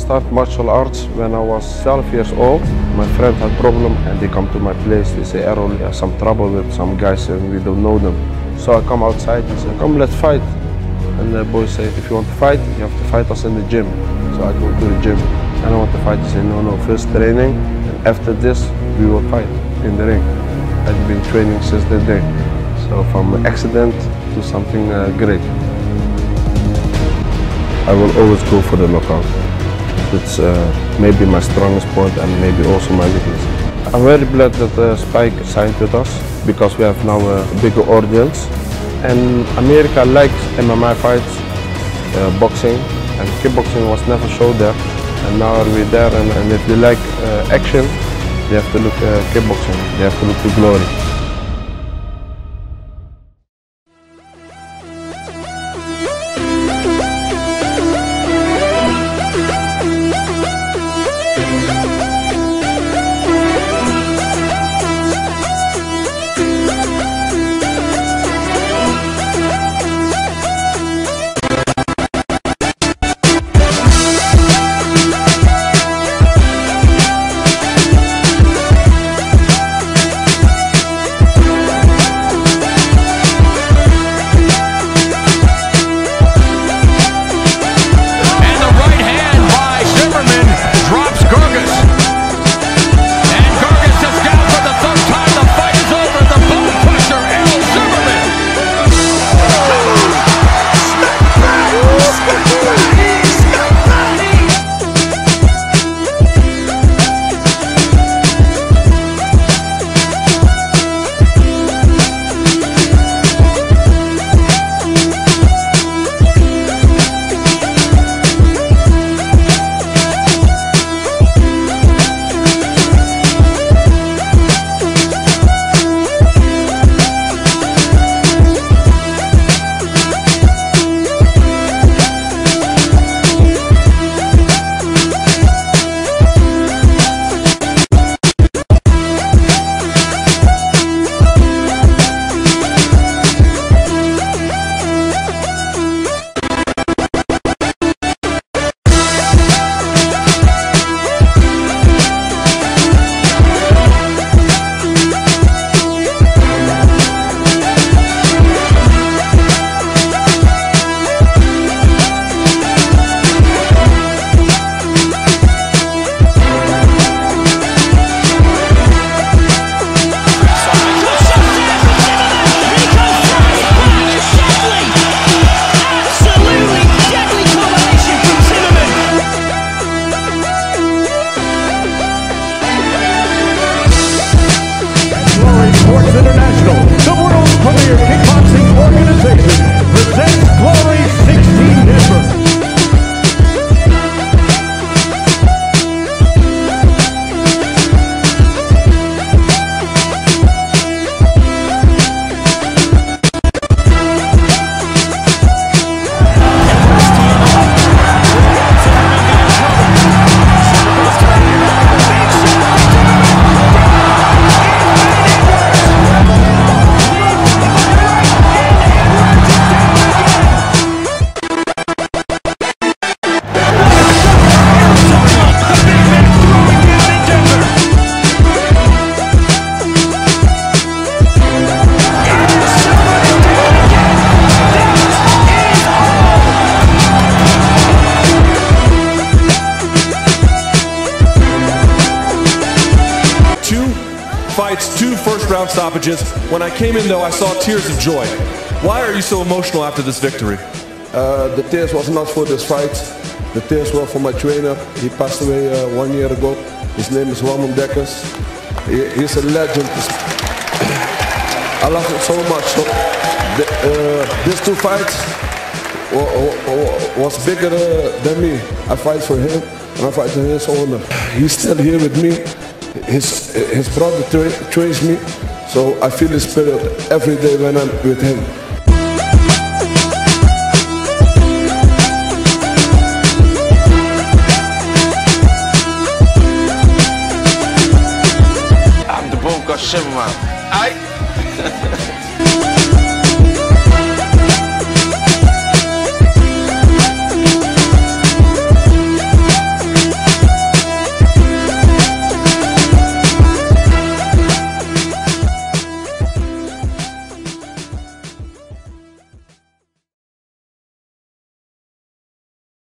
started martial arts when I was 12 years old. My friend had problem and they come to my place. They say, Errol, have some trouble with some guys and we don't know them. So I come outside and say, come, let's fight. And the boy say, if you want to fight, you have to fight us in the gym. So I go to the gym and I want to fight. He say, no, no, first training. And after this, we will fight in the ring. I've been training since that day. So from accident to something uh, great. I will always go for the knockout. It's uh, maybe my strongest point and maybe also my weakness. I'm very glad that uh, Spike signed with us because we have now a bigger audience. And America likes MMA fights, uh, boxing, and kickboxing was never shown there. And now we're there, and, and if they like uh, action, they have to look uh, kickboxing. They have to look to glory. Organization, fights, two first round stoppages. When I came in, though, I saw tears of joy. Why are you so emotional after this victory? Uh, the tears was not for this fight. The tears were for my trainer. He passed away uh, one year ago. His name is Ramon Dekkers. He, he's a legend. I love him so much. So the, uh, these two fights wa- wa- wa- was bigger uh, than me. I fight for him and I fight for his honor. He's still here with me. His, his brother tra- trains me. So I feel his spirit every day when I'm with him. I'm the Bone Crusher Zimmerman. Aight?